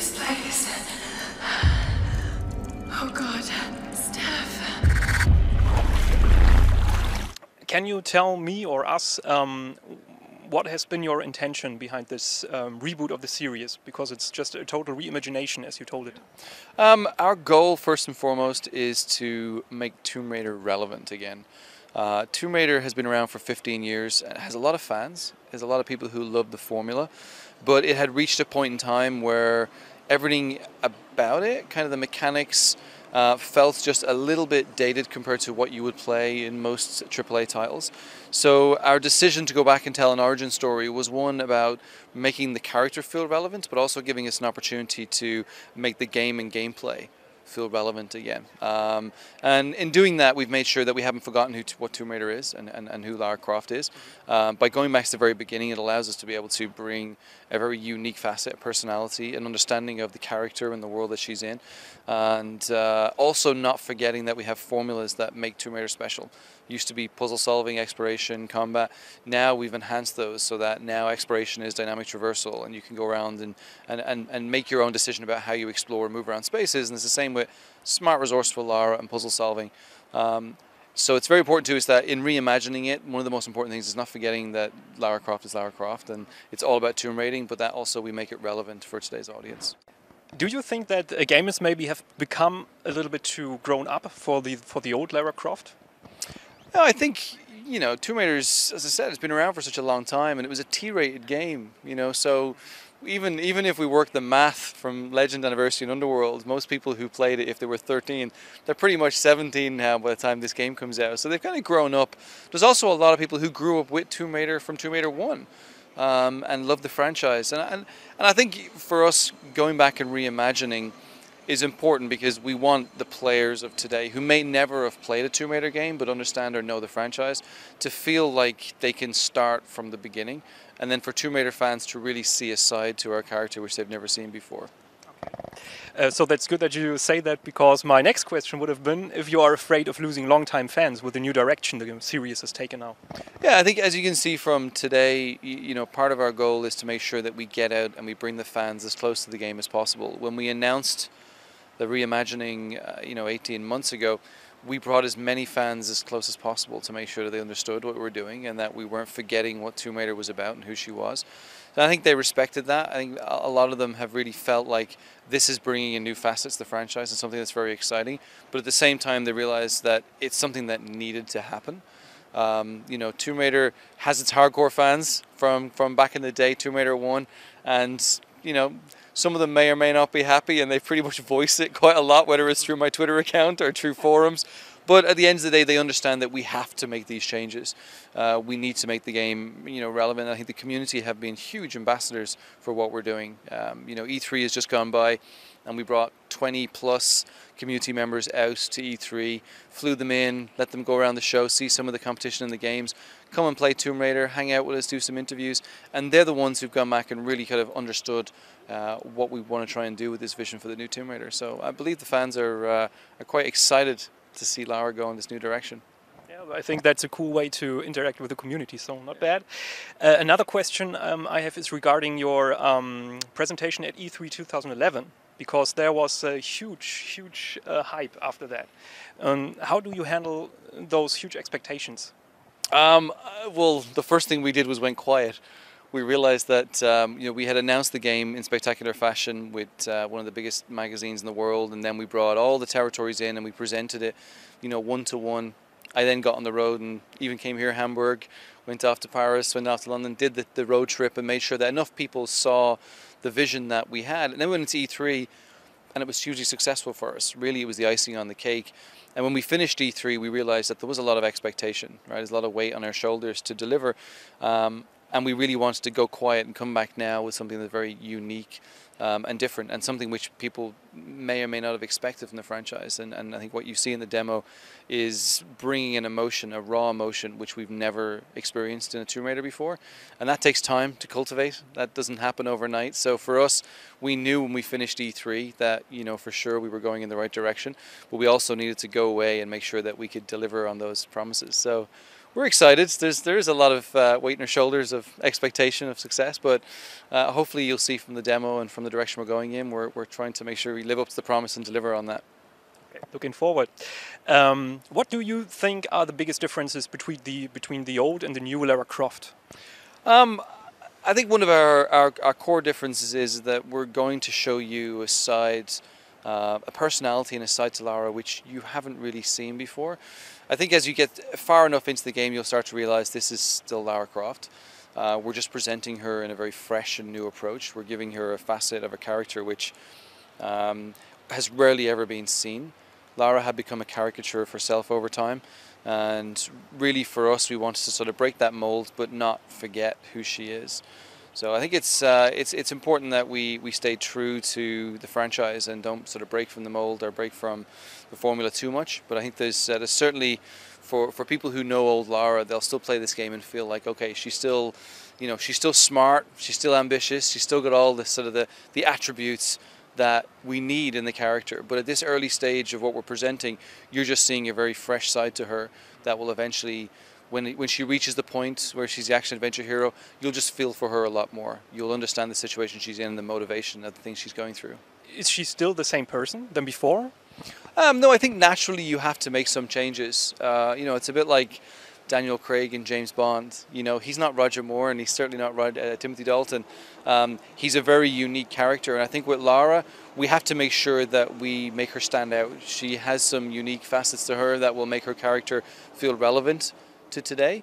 this place. Oh God, Steph. Can you tell me or us um, what has been your intention behind this um, reboot of the series? Because it's just a total reimagination, as you told it. Um, our goal, first and foremost, is to make Tomb Raider relevant again. Uh, Tomb Raider has been around for 15 years, and has a lot of fans, has a lot of people who love the formula, but it had reached a point in time where everything about it, kind of the mechanics, uh, felt just a little bit dated compared to what you would play in most AAA titles. So our decision to go back and tell an origin story was one about making the character feel relevant, but also giving us an opportunity to make the game and gameplay feel relevant again. Um, and in doing that, we've made sure that we haven't forgotten who, what Tomb Raider is and, and, and who Lara Croft is. Um, by going back to the very beginning, it allows us to be able to bring a very unique facet, personality, and understanding of the character and the world that she's in. And uh, also not forgetting that we have formulas that make Tomb Raider special. Used to be puzzle solving, exploration, combat. Now we've enhanced those so that now exploration is dynamic traversal and you can go around and, and, and, and make your own decision about how you explore and move around spaces. And it's the same with smart resourceful Lara and puzzle solving. Um, so it's very important to us that in reimagining it, one of the most important things is not forgetting that Lara Croft is Lara Croft and it's all about tomb raiding, but that also we make it relevant for today's audience. Do you think that uh, gamers maybe have become a little bit too grown up for the for the old Lara Croft? No, I think you know Tomb Raider's, as I said, it's been around for such a long time, and it was a T-rated game. You know, so even even if we work the math from Legend, Anniversary, and Underworld, most people who played it, if they were 13, they're pretty much 17 now by the time this game comes out. So they've kind of grown up. There's also a lot of people who grew up with Tomb Raider from Tomb Raider One. Um, and love the franchise, and, and and I think for us going back and reimagining is important because we want the players of today who may never have played a Tomb Raider game but understand or know the franchise to feel like they can start from the beginning and then for Tomb Raider fans to really see a side to our character which they've never seen before. Uh, so that's good that you say that because my next question would have been if you are afraid of losing long-time fans with the new direction the series has taken now. Yeah, I think as you can see from today, you, you know, part of our goal is to make sure that we get out and we bring the fans as close to the game as possible. When we announced the reimagining, uh, you know, 18 months ago, we brought as many fans as close as possible to make sure that they understood what we were doing and that we weren't forgetting what Tomb Raider was about and who she was. So I think they respected that. I think a lot of them have really felt like this is bringing in new facets to the franchise and something that's very exciting. But at the same time, they realized that it's something that needed to happen. Um, you know, Tomb Raider has its hardcore fans from from back in the day, Tomb Raider One, and you know some of them may or may not be happy, and they pretty much voice it quite a lot, whether it's through my Twitter account or through forums. But at the end of the day, they understand that we have to make these changes. Uh, we need to make the game, you know, relevant. I think the community have been huge ambassadors for what we're doing. Um, you know, E3 has just gone by, and we brought 20 plus community members out to E3, flew them in, let them go around the show, see some of the competition in the games, come and play Tomb Raider, hang out with us, do some interviews, and they're the ones who've gone back and really kind of understood uh, what we want to try and do with this vision for the new Tomb Raider. So I believe the fans are, uh, are quite excited to see Lara go in this new direction. Yeah, I think that's a cool way to interact with the community, so not bad. Uh, another question um, I have is regarding your um, presentation at E3 2011, because there was a huge, huge uh, hype after that. Um, how do you handle those huge expectations? Um, uh, well, the first thing we did was went quiet we realized that um, you know we had announced the game in spectacular fashion with uh, one of the biggest magazines in the world, and then we brought all the territories in and we presented it, you know, one to one. I then got on the road and even came here, Hamburg, went off to Paris, went off to London, did the, the road trip, and made sure that enough people saw the vision that we had. And then we went into E3, and it was hugely successful for us. Really, it was the icing on the cake. And when we finished E3, we realized that there was a lot of expectation, right? There's a lot of weight on our shoulders to deliver. Um, and we really wanted to go quiet and come back now with something that's very unique um, and different and something which people may or may not have expected from the franchise. And, and I think what you see in the demo is bringing an emotion a raw emotion which we've never experienced in a Tomb Raider before. And that takes time to cultivate. That doesn't happen overnight. So for us we knew when we finished E3 that you know for sure we were going in the right direction. But we also needed to go away and make sure that we could deliver on those promises. So we're excited. There's there's a lot of uh, weight in our shoulders of expectation of success, but uh, hopefully you'll see from the demo and from the direction we're going in, we're we're trying to make sure we live up to the promise and deliver on that. Okay, looking forward. Um, what do you think are the biggest differences between the between the old and the new Lara Croft? Um, I think one of our, our, our, core differences is that we're going to show you a side, uh, a personality and a side to Lara which you haven't really seen before. I think as you get far enough into the game, you'll start to realize this is still Lara Croft. Uh, we're just presenting her in a very fresh and new approach. We're giving her a facet of a character which um, has rarely ever been seen. Lara had become a caricature of herself over time and really for us we wanted to sort of break that mold but not forget who she is. So I think it's uh, it's it's important that we we stay true to the franchise and don't sort of break from the mold or break from the formula too much. But I think there's, uh, there's certainly for for people who know old Lara, they'll still play this game and feel like okay, she's still, you know, she's still smart, she's still ambitious, she's still got all the sort of the the attributes that we need in the character. But at this early stage of what we're presenting, you're just seeing a very fresh side to her that will eventually when when she reaches the point where she's the action adventure hero, you'll just feel for her a lot more. You'll understand the situation she's in, and the motivation of the things she's going through. Is she still the same person than before? Um, no, I think naturally you have to make some changes. Uh, you know, it's a bit like Daniel Craig and James Bond. You know, he's not Roger Moore and he's certainly not Rod, uh, Timothy Dalton. Um, he's a very unique character, and I think with Lara, we have to make sure that we make her stand out. She has some unique facets to her that will make her character feel relevant to today.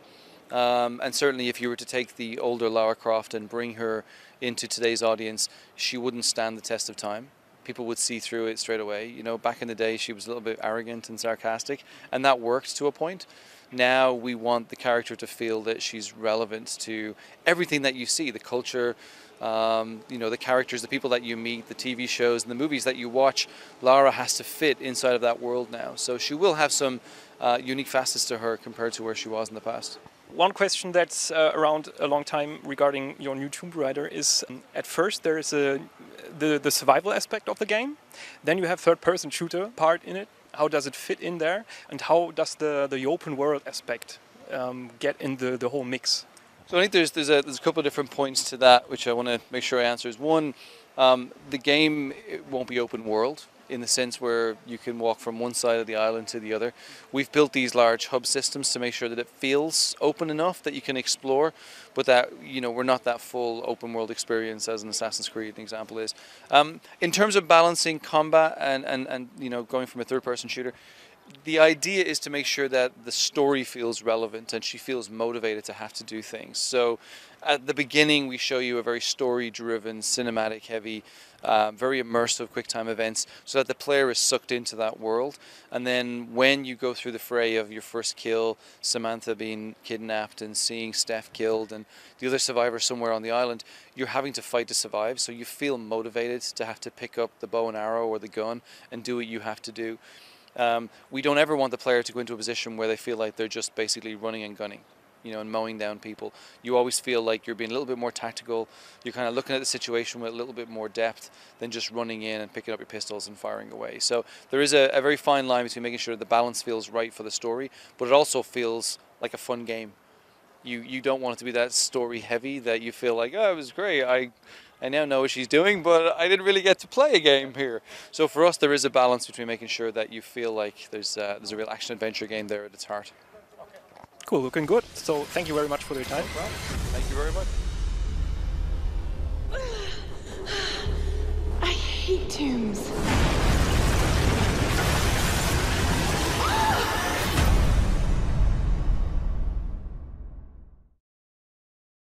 Um, and certainly, if you were to take the older Lara Croft and bring her into today's audience, she wouldn't stand the test of time. People would see through it straight away. You know, back in the day, she was a little bit arrogant and sarcastic, and that worked to a point. Now we want the character to feel that she's relevant to everything that you see, the culture, um, you know, the characters, the people that you meet, the TV shows, and the movies that you watch. Lara has to fit inside of that world now, so she will have some uh, unique facets to her compared to where she was in the past. One question that's uh, around a long time regarding your new Tomb Raider is um, at first there is a the, the survival aspect of the game, then you have third person shooter part in it. How does it fit in there, and how does the, the open world aspect um, get in the, the whole mix? So I think there's there's a there's a couple of different points to that which I want to make sure I answer. Is one, um, the game won't be open world in the sense where you can walk from one side of the island to the other. We've built these large hub systems to make sure that it feels open enough that you can explore, but that you know we're not that full open world experience as an Assassin's Creed example is. Um, in terms of balancing combat and, and, and you know going from a third person shooter, the idea is to make sure that the story feels relevant and she feels motivated to have to do things. So at the beginning, we show you a very story driven, cinematic heavy, uh, very immersive QuickTime events so that the player is sucked into that world. And then when you go through the fray of your first kill, Samantha being kidnapped and seeing Steph killed and the other survivor somewhere on the island, you're having to fight to survive. So you feel motivated to have to pick up the bow and arrow or the gun and do what you have to do. Um, we don't ever want the player to go into a position where they feel like they're just basically running and gunning you know, and mowing down people. You always feel like you're being a little bit more tactical. You're kind of looking at the situation with a little bit more depth than just running in and picking up your pistols and firing away. So there is a, a very fine line between making sure the balance feels right for the story, but it also feels like a fun game. You you don't want it to be that story heavy that you feel like oh it was great I I now know what she's doing, but I didn't really get to play a game here. So for us, there is a balance between making sure that you feel like there's uh, there's a real action adventure game there at its heart. Cool, looking good. So thank you very much for your time. No thank you very much. I hate tombs.